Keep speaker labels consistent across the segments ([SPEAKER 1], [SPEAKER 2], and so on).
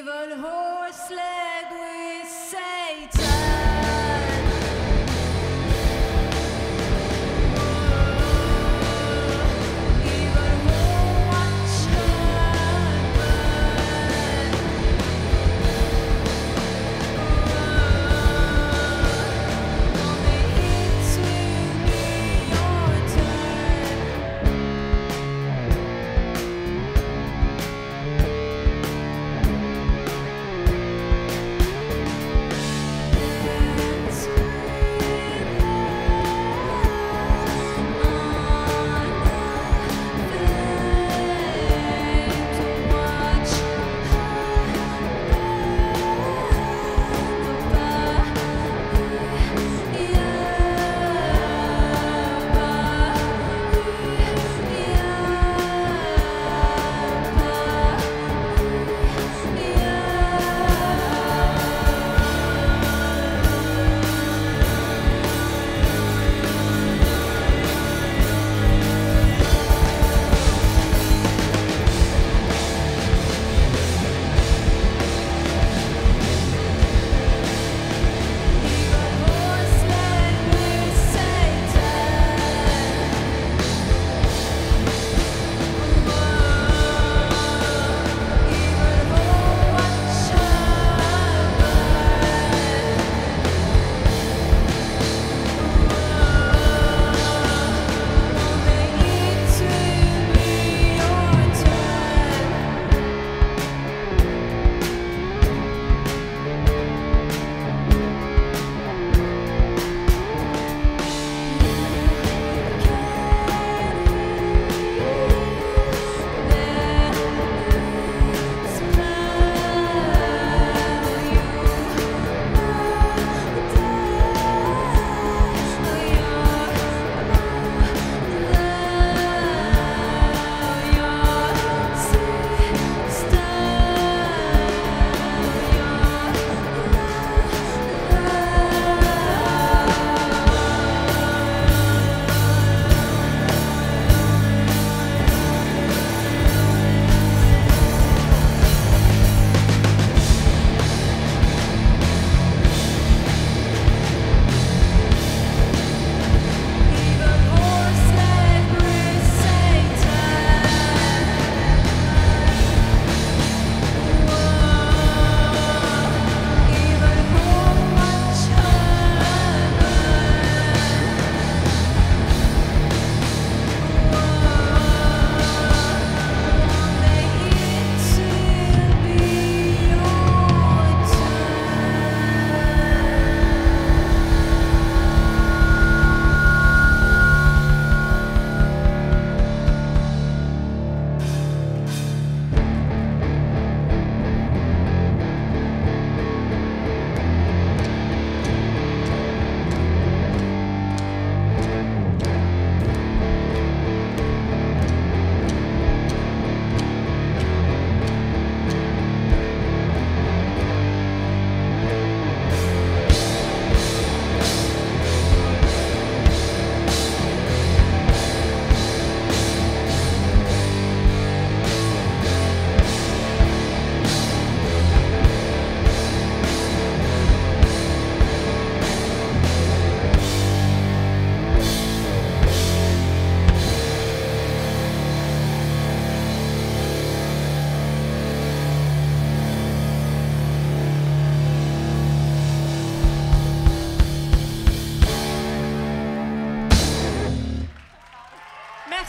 [SPEAKER 1] Evil horse leg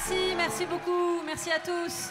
[SPEAKER 2] Merci, merci beaucoup. Merci à tous.